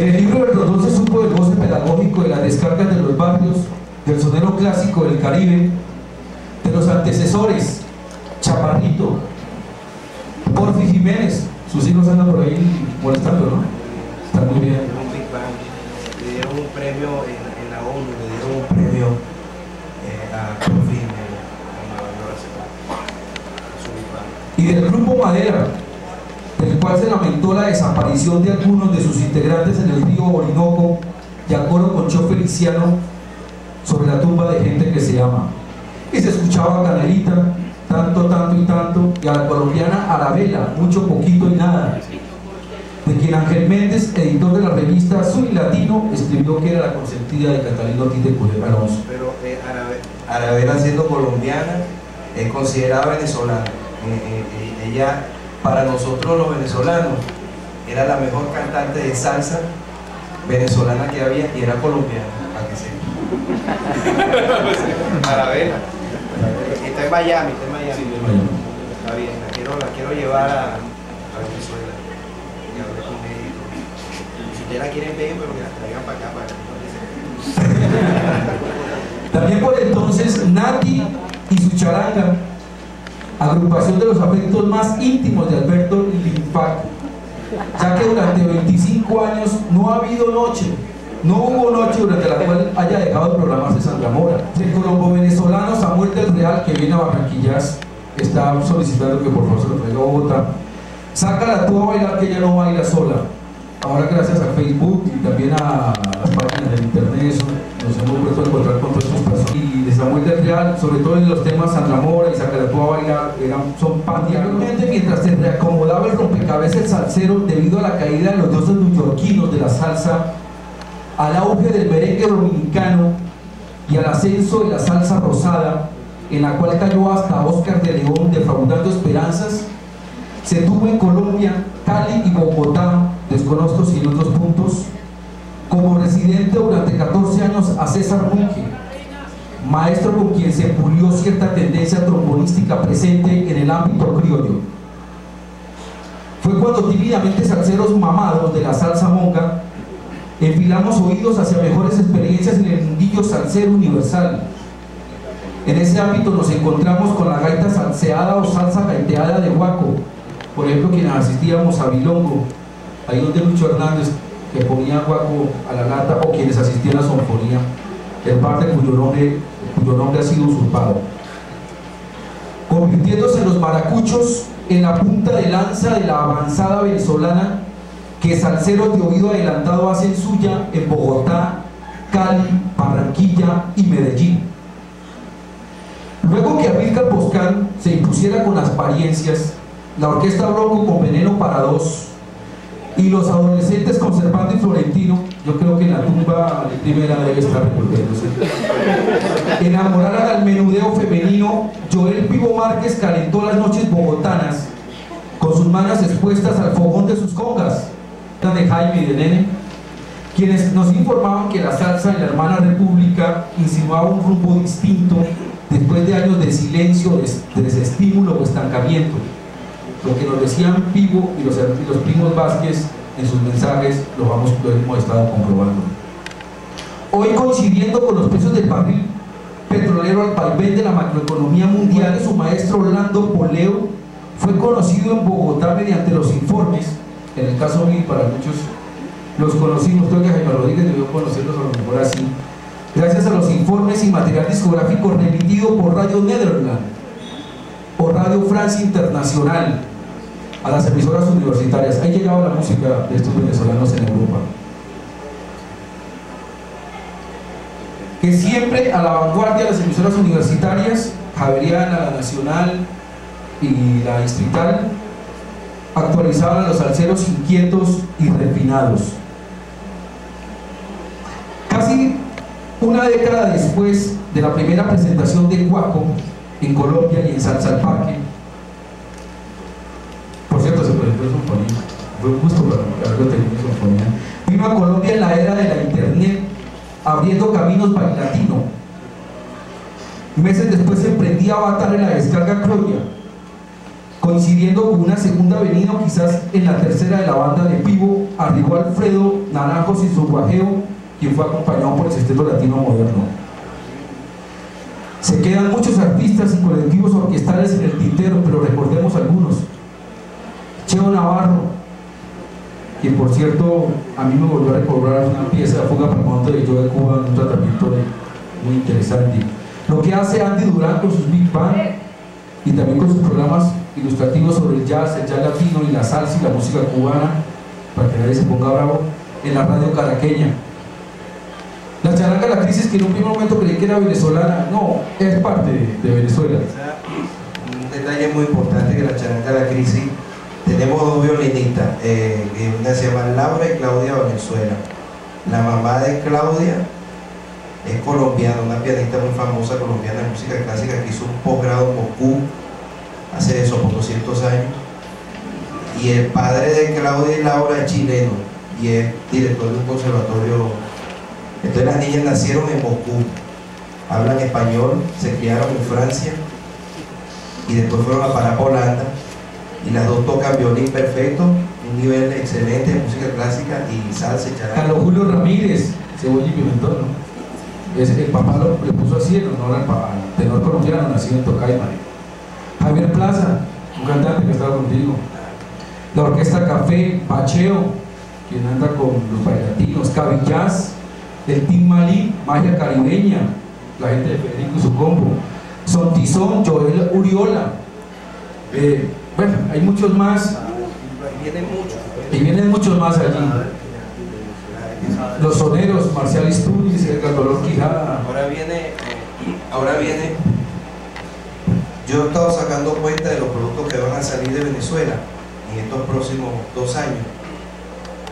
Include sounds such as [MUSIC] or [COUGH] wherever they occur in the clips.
En el libro de Rodón se supo del goce pedagógico de las descargas de los barrios, del sonero clásico del Caribe, de los antecesores, Chaparrito, Porfi Jiménez, sus hijos andan por ahí molestando, ¿no? Está muy bien. Un Big Bang. Le dieron un premio en, en la ONU, le dieron un premio eh, a Kofi Jiménez, a y del grupo Madera, del cual se lamentó la desaparición de algunos de sus integrantes en el río Orinoco y a coro con Cho Feliciano sobre la tumba de gente que se llama. Y se escuchaba a Canelita, tanto, tanto y tanto, y a la colombiana Arabela, mucho, poquito y nada, de quien Ángel Méndez, editor de la revista Soy Latino, escribió que era la consentida de Catalina Ortiz de Culebra. Pero eh, Arabe- Arabela siendo colombiana es considerada venezolana. Eh, eh, eh, ella, para nosotros los venezolanos, era la mejor cantante de salsa venezolana que había y era colombiana, para que sepa. [LAUGHS] Está en Miami, está en Miami. Está bien, la quiero, la quiero llevar a, a Venezuela. Y hablé con todo. Si ustedes la quieren ver, pero que la traigan para acá, para que También por entonces Nati y su charanga, agrupación de los afectos más íntimos de Alberto Limpac, ya que durante 25 años no ha habido noche, no hubo noche durante la cual haya dejado de programarse Sandra Mora. El colombo venezolano Samuel del Real, que viene a Barranquillas, está solicitando que por favor se lo traiga a Bogotá. Sácala tú a bailar que ella no baila sola. Ahora gracias a Facebook y también a las páginas de internet eso, de sobre todo en los temas Sandra Mora y Sácala tú a bailar, eran, son particularmente mientras se reacomodaba el rompecabezas salsero debido a la caída de los dioses neoyorquinos de la salsa, al auge del merengue dominicano y al ascenso de la salsa rosada, en la cual cayó hasta Oscar de León defraudando esperanzas, se tuvo en Colombia, Cali y Bogotá, desconozco si en otros puntos, como residente durante 14 años a César Bunke, maestro con quien se pulió cierta tendencia trombonística presente en el ámbito criollo. Fue cuando tímidamente salseros mamados de la salsa monga enfilamos oídos hacia mejores experiencias en el mundillo salsero universal. En ese ámbito nos encontramos con la gaita salseada o salsa gaiteada de Huaco, por ejemplo, quienes asistíamos a Bilongo, ahí donde Lucho Hernández, que ponía Huaco a la lata, o quienes asistían a Sonfonía, el parte cuyo nombre, cuyo nombre ha sido usurpado. Convirtiéndose los maracuchos en la punta de lanza de la avanzada venezolana que salseros de oído adelantado hacen suya en Bogotá, Cali, Barranquilla y Medellín. Luego que Amílcar Boscán se impusiera con apariencias, la orquesta Bronco con veneno para dos y los adolescentes conservando y Florentino, yo creo que la tumba de primera debe estar revolviéndose. Enamoraran al menudeo femenino, Joel Pivo Márquez calentó las noches bogotanas con sus manos expuestas al fogón de sus congas, de Jaime y de Nene, quienes nos informaban que la salsa en la hermana república insinuaba un rumbo distinto después de años de silencio, de desestímulo o estancamiento. Lo que nos decían Pivo y los, y los primos Vázquez en sus mensajes lo, vamos, lo hemos estado comprobando. Hoy coincidiendo con los precios del barril petrolero al vaivén de la macroeconomía mundial su maestro Orlando Poleo, fue conocido en Bogotá mediante los informes, en el caso mío para muchos los conocimos, creo que Jaime Rodríguez debió conocerlos a lo mejor así, gracias a los informes y material discográfico remitido por Radio Netherland o Radio Francia Internacional a las emisoras universitarias. Ahí llegaba la música de estos venezolanos en Europa. Que siempre a la vanguardia de las emisoras universitarias, Javeriana, la Nacional y la Distrital, actualizaban los alceros inquietos y refinados. Casi una década después de la primera presentación de Guaco en Colombia y en Salsa al Parque, Sinfonía, fue un gusto para tenido en Sinfonía. Vino a Colombia en la era de la Internet, abriendo caminos bailatino. Meses después se emprendía Avatar en la descarga Croya, Coincidiendo con una segunda avenida, o quizás en la tercera de la banda de Pivo, arribó Alfredo Naranjos y su guajeo, quien fue acompañado por el sexteto latino moderno. Se quedan muchos artistas y colectivos orquestales en el tintero, pero recordemos algunos. Cheo Navarro, quien por cierto a mí me volvió a recobrar una pieza de fuga para cuando de yo de Cuba en un tratamiento muy interesante. Lo que hace Andy Durán con sus Big Band y también con sus programas ilustrativos sobre el jazz, el jazz latino y la salsa y la música cubana, para que nadie se ponga bravo, en la radio caraqueña. La charanga La Crisis, que en un primer momento creí que era venezolana, no, es parte de, Venezuela. Un detalle muy importante que la charanga La Crisis, tenemos dos violinistas, eh, una se llama Laura y Claudia Venezuela. La mamá de Claudia es colombiana, una pianista muy famosa colombiana de música clásica que hizo un posgrado en Moscú hace eso por 200 años. Y el padre de Claudia y Laura es chileno y es director de un conservatorio. Entonces las niñas nacieron en Moscú, hablan español, se criaron en Francia y después fueron a parar por Holanda y las dos tocan violín perfecto, un nivel excelente de música clásica y salsa y charanga. Carlos Julio Ramírez, Cebolla y Pimentón, ¿no? Es, el papá lo, le puso así en honor al tenor colombiano nacido en Tocaima. Javier Plaza, un cantante que estaba contigo. La orquesta Café, Pacheo, quien anda con los bailatinos, Cabi Jazz, el Team Malí, Magia Caribeña, la gente de Federico y su combo, Sontizón, Joel Uriola. Eh, bueno, hay muchos más. Y vienen muchos más allí. Los soneros, Marcial Isturiz, el Dolor Quijada. Ahora viene, ahora viene yo he estado sacando cuenta de los productos que van a salir de Venezuela en estos próximos dos años.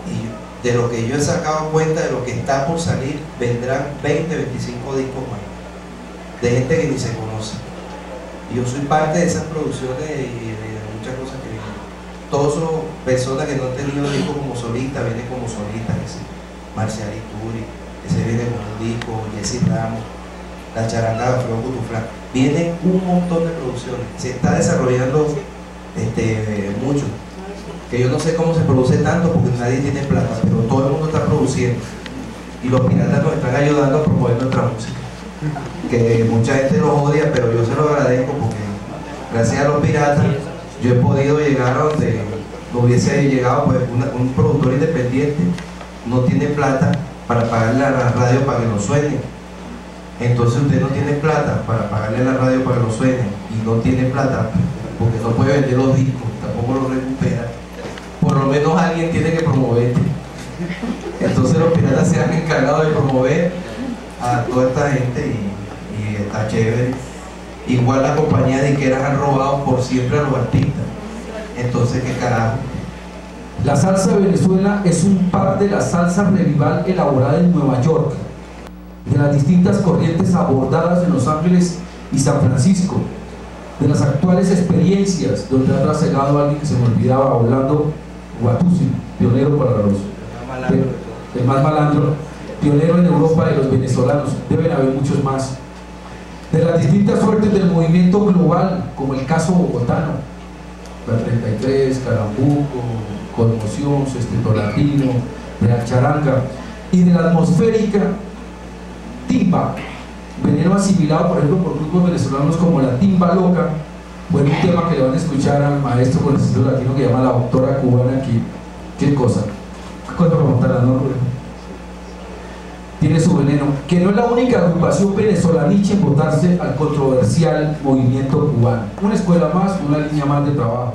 Y de lo que yo he sacado cuenta de lo que está por salir, vendrán 20, 25 discos más. De gente que ni se conoce. Yo soy parte de esas producciones y de, muchas cosas que vienen. Todos son personas que no han tenido discos como solista, vienen como solistas, ese Marcial Ituri, ese viene con un disco, Jesse Ramos, la charanga de Alfredo Cutuflán viene un montón de producciones, se está desarrollando este, mucho, que yo no sé cómo se produce tanto porque nadie tiene plata, pero todo el mundo está produciendo. Y los piratas nos están ayudando a promover nuestra música, que mucha gente los odia, pero yo se lo agradezco porque gracias a los piratas yo he podido llegar a donde no hubiese llegado pues un productor independiente no tiene plata para pagarle a la radio para que lo suene entonces usted no tiene plata para pagarle a la radio para que lo suene y no tiene plata porque no puede vender los discos, tampoco los recupera, por lo menos alguien tiene que promoverte. Entonces los piratas se han encargado de promover a toda esta gente y, está chévere. Igual la compañía de Iqueras han robado por siempre a los artistas. Entonces, ¿qué carajo? La salsa de Venezuela es un par de la salsa revival elaborada en Nueva York de las distintas corrientes abordadas en Los Ángeles y San Francisco, de las actuales experiencias donde ha trasegado a alguien que se me olvidaba, Orlando Guatusi, pionero para los... el más malandro, pionero en Europa de los venezolanos, deben haber muchos más. De las distintas suertes del movimiento global, como el caso bogotano, la 33, Carambuco, Conmoción, Sexteto Latino, Real Charanga, y de la atmosférica timba, veneno asimilado por ejemplo por grupos venezolanos como la timba loca, fue un tema que le van a escuchar al maestro con el latino que llama la doctora cubana aquí. ¿Qué cosa? ¿Qué cosa para no, Tiene su veneno, que no es la única agrupación venezolanicha en votarse al controversial movimiento cubano. Una escuela más, una línea más de trabajo.